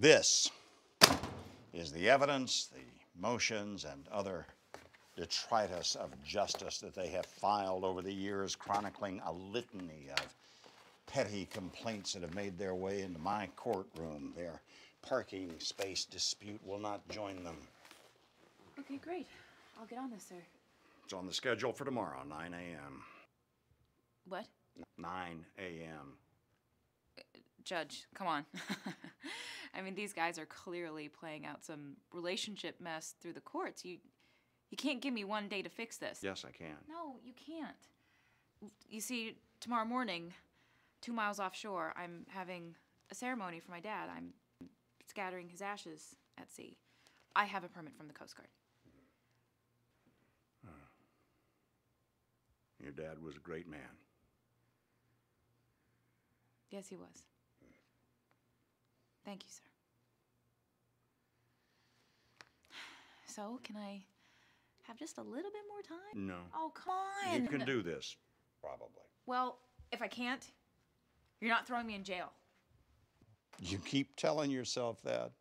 This is the evidence, the motions, and other detritus of justice that they have filed over the years, chronicling a litany of petty complaints that have made their way into my courtroom. Their parking space dispute will not join them. Okay, great. I'll get on this, sir. It's on the schedule for tomorrow, 9 a.m. What? 9 a.m. Uh, judge, come on. I mean, these guys are clearly playing out some relationship mess through the courts. You you can't give me one day to fix this. Yes, I can. No, you can't. You see, tomorrow morning, two miles offshore, I'm having a ceremony for my dad. I'm scattering his ashes at sea. I have a permit from the Coast Guard. Hmm. Your dad was a great man. Yes, he was. Thank you, sir. So, can I have just a little bit more time? No. Oh, come on. You can do this, probably. Well, if I can't, you're not throwing me in jail. You keep telling yourself that.